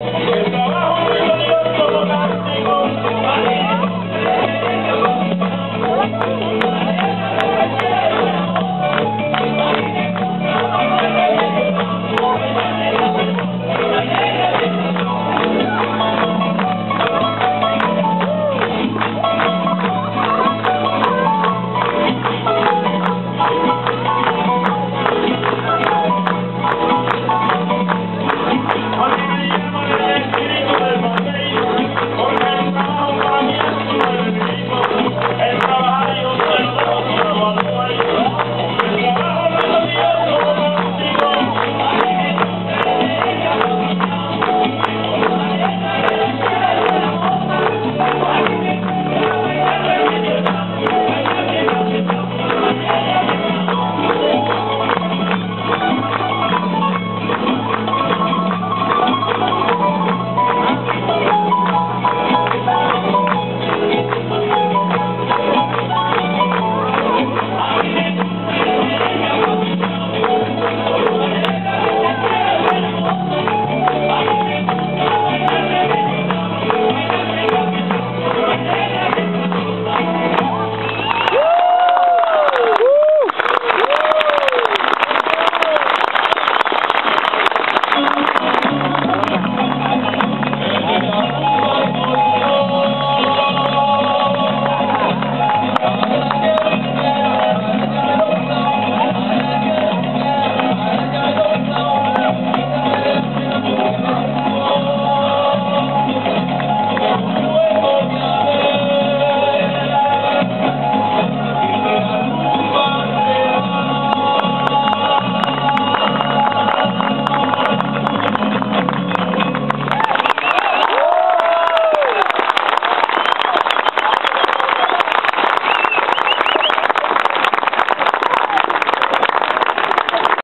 you